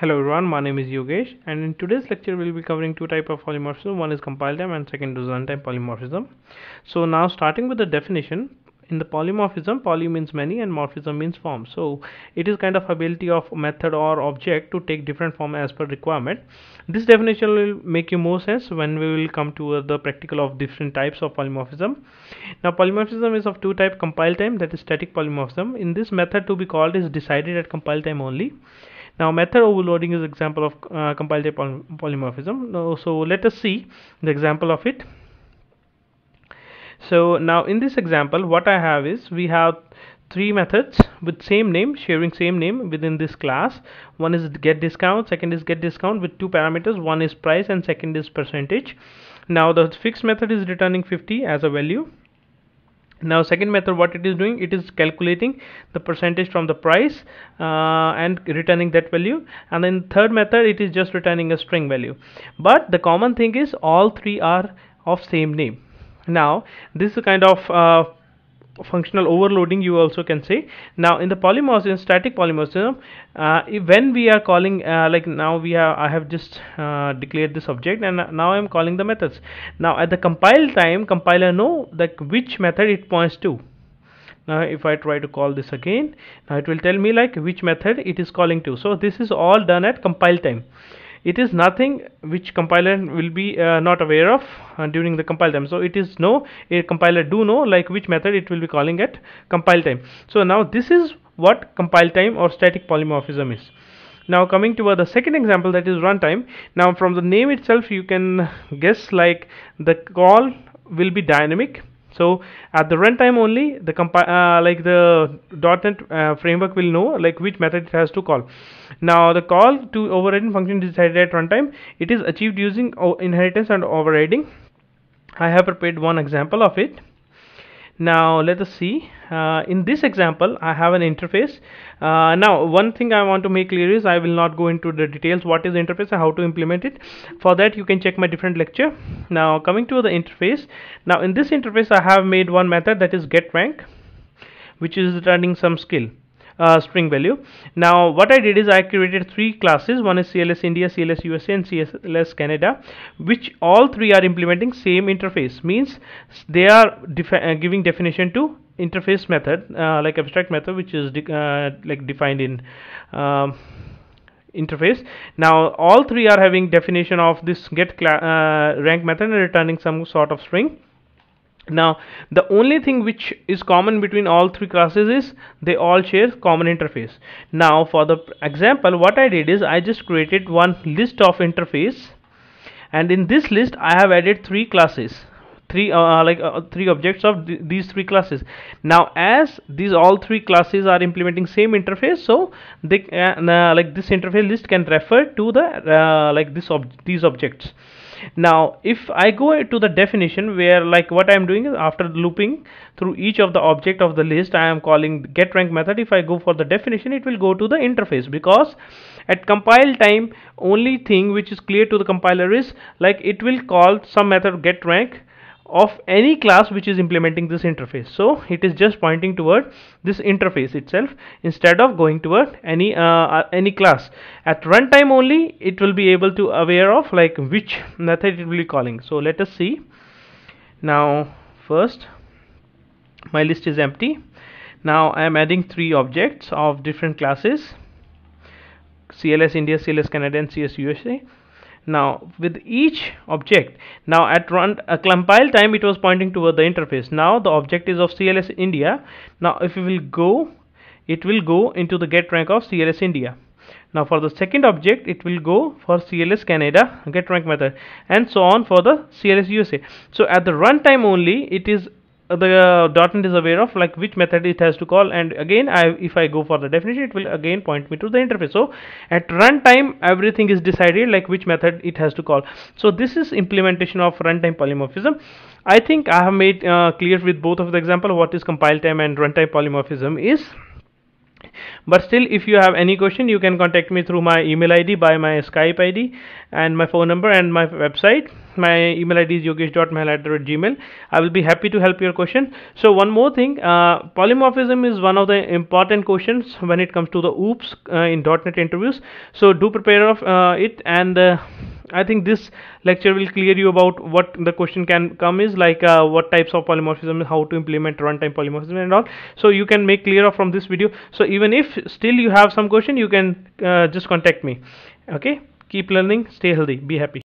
Hello everyone, my name is Yogesh and in today's lecture we'll be covering two type of polymorphism. One is compile time and second is runtime polymorphism. So now starting with the definition, in the polymorphism, poly means many and morphism means form. So it is kind of ability of method or object to take different form as per requirement. This definition will make you more sense when we will come to the practical of different types of polymorphism. Now polymorphism is of two type compile time that is static polymorphism. In this method to be called is decided at compile time only now method overloading is example of uh, compile type poly polymorphism. Now, so let us see the example of it. So now in this example what I have is we have three methods with same name sharing same name within this class. One is get discount second is get discount with two parameters. One is price and second is percentage. Now the fixed method is returning 50 as a value now second method what it is doing it is calculating the percentage from the price uh, and returning that value. And then third method it is just returning a string value. But the common thing is all three are of same name. Now this is kind of uh, functional overloading you also can say now in the polymorphism static polymorphism uh, when we are calling uh, like now we have I have just uh, declared this object and now I am calling the methods. Now at the compile time compiler know that which method it points to. Now if I try to call this again now it will tell me like which method it is calling to. So this is all done at compile time it is nothing which compiler will be uh, not aware of uh, during the compile time. So it is no a compiler do know like which method it will be calling at compile time. So now this is what compile time or static polymorphism is. Now coming to the second example that is runtime. Now from the name itself you can guess like the call will be dynamic so at the runtime only the uh, like the .NET uh, framework will know like which method it has to call. Now the call to overriding function decided at runtime. It is achieved using inheritance and overriding. I have prepared one example of it. Now let us see. Uh, in this example I have an interface. Uh, now one thing I want to make clear is I will not go into the details what is the interface and how to implement it. For that you can check my different lecture now coming to the interface. Now in this interface I have made one method that is get rank which is returning some skill uh, string value. Now what I did is I created three classes. One is CLS India CLS USA and CLS Canada which all three are implementing same interface. Means they are defi uh, giving definition to interface method uh, like abstract method which is de uh, like defined in um, interface. Now all three are having definition of this get uh, rank method and returning some sort of string. Now the only thing which is common between all three classes is they all share common interface. Now for the example what I did is I just created one list of interface. And in this list I have added three classes three uh, uh like uh, three objects of th these three classes. Now as these all three classes are implementing same interface so they uh, like this interface list can refer to the uh, like this ob these objects. Now if I go to the definition where like what I am doing is after looping through each of the object of the list I am calling get rank method. If I go for the definition it will go to the interface because at compile time only thing which is clear to the compiler is like it will call some method get rank of any class which is implementing this interface. So it is just pointing toward this interface itself instead of going toward any uh, uh, any class. At runtime only it will be able to aware of like which method it will be calling. So let us see. Now first my list is empty. Now I am adding three objects of different classes. CLS India, CLS Canada and CS USA now with each object now at run a compile time it was pointing toward the interface. Now the object is of CLS India. Now if we will go it will go into the get rank of CLS India. Now for the second object it will go for CLS Canada get rank method and so on for the CLS USA so at the runtime only it is the uh, .NET is aware of like which method it has to call. And again I if I go for the definition it will again point me to the interface. So at runtime everything is decided like which method it has to call. So this is implementation of runtime polymorphism. I think I have made uh, clear with both of the example what is compile time and runtime polymorphism is but still if you have any question you can contact me through my email id by my skype id and my phone number and my website. My email id is yogesh.mahal@gmail i will be happy to help your question. So one more thing uh, polymorphism is one of the important questions when it comes to the OOPS uh, in net interviews. So do prepare of uh, it and uh, I think this lecture will clear you about what the question can come is like uh, what types of polymorphism, how to implement runtime polymorphism and all. So you can make clear from this video. So even if still you have some question, you can uh, just contact me. Okay, keep learning, stay healthy, be happy.